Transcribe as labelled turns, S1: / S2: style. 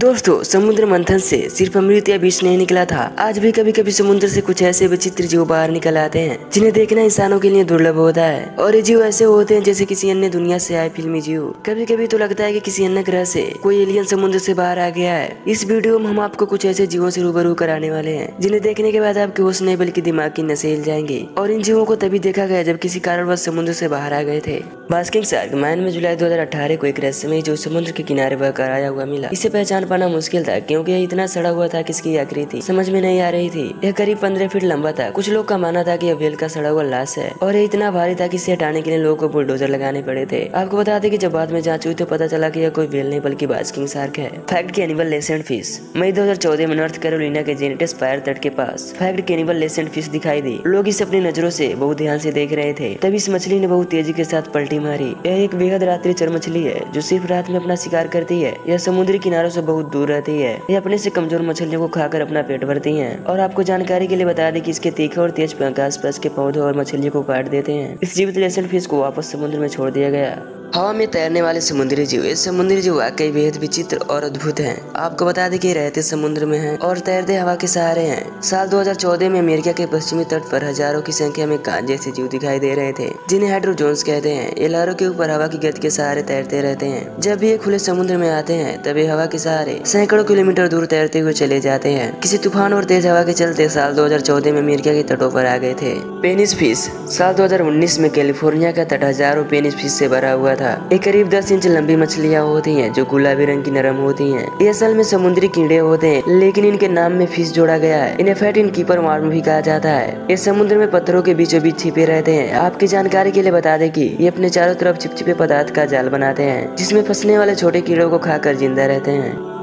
S1: दोस्तों, समुद्र मंथन से सिर्फ़ अमृत या विष नहीं निकला था। आज भी कभी कभी समुद्र से कुछ ऐसे विचित्र जीव बाहर निकल आते हैं, जिन्हें देखना इंसानों के लिए दुर्लभ होता है। और ये जीव ऐसे होते हैं जैसे किसी अन्य दुनिया से आए फिल्मी जीव। कभी कभी तो लगता है कि किसी अन्य ग्रह से कोई एलियन समुद्र से बाहर आ गया है। इस वीडियो में हम आपको कुछ ऐसे जीवों से रूबरू कराने वाले हैं, जिन्हें देखने के बाद आपके होश नहीं बल्कि दिमाग की नशे हिल जाएँगे। और इन जीवों को तभी देखा गया जब किसी कारणवश समुद्र से बाहर आ गए थे। बास्किंग सार्क मैन में जुलाई दो हज़ार अठारह को एक रहस्यमय जो समुद्र के किनारे बहकर आया हुआ मिला। इसे पहचान पाना मुश्किल था, क्योंकि यह इतना सड़ा हुआ था किसकी आकृति समझ में नहीं आ रही थी। यह करीब पंद्रह फीट लंबा था। कुछ लोग का मानना था कि यह वेल का सड़ा हुआ लाश है, और यह इतना भारी था कि इसे हटाने के लिए लोगों को बुलडोजर लगाने पड़े थे। आपको बता दें कि जब बाद में जाँच हुई तो पता चला कि यह कोई वेल नहीं, बल्कि बास्किंग सार्क है। फैक्ट के एनिमल लेसेंट फ़िश। मई दो हज़ार चौदह में नॉर्थ कैरोलिना के जेनेटिस फायर तट के पास फैक्ट के एनिमल लेसेंट फ़िश दिखाई दी। लोग इसे अपनी नज़रों से बहुत ध्यान से देख रहे थे। तभी इस मछली ने बहुत तेज़ी के साथ पलटी मारी। यह एक बेहद रात्रि चर मछली है, जो सिर्फ़ रात में अपना शिकार करती है। यह समुद्री किनारों से बहुत दूर रहती है। ये अपने से कमज़ोर मछलियों को खाकर अपना पेट भरती हैं। और आपको जानकारी के लिए बता दें कि इसके तीखे और तेज पंख आसपास के पौधों और मछलियों को काट देते हैं। इस जीवित लेसन फ़िश को वापस समुद्र में छोड़ दिया गया। हवा में तैरने वाले समुद्री जीव। ये समुद्री जीव वाकई बेहद विचित्र और अद्भुत हैं। आपको बता दें कि रहते समुद्र में हैं और तैरते हवा के सहारे हैं। साल 2014 में अमेरिका के पश्चिमी तट पर हज़ारों की संख्या में कांच जैसे जीव दिखाई दे रहे थे, जिन्हें हाइड्रोजोन्स कहते हैं। ये लहरों के ऊपर हवा की गति के सहारे तैरते रहते हैं। जब भी ये खुले समुद्र में आते हैं, तब ये हवा के सहारे सैकड़ों किलोमीटर दूर तैरते हुए चले जाते हैं। किसी तूफ़ान और तेज हवा के चलते साल दो हज़ार चौदह में अमेरिका के तटों पर आ गए थे। पेनिस फ़िश साल दो हज़ार उन्नीस में कैलिफ़ोर्निया का तट हज़ारों पेनिस फ़िश से भरा हुआ था। ये करीब दस इंच लंबी मछलियाँ होती हैं, जो गुलाबी रंग की नरम होती हैं। ये असल में समुद्री कीड़े होते हैं, लेकिन इनके नाम में फ़िश जोड़ा गया है। इन्हें फैट इन कीपर वार्म भी कहा जाता है। ये समुद्र में पत्थरों के बीचों बीच छिपे रहते हैं। आपकी जानकारी के लिए बता दें कि ये अपने चारों तरफ़ चिपचिपे पदार्थ का जाल बनाते हैं, जिसमें फंसने वाले छोटे कीड़ों को खाकर ज़िंदा रहते हैं।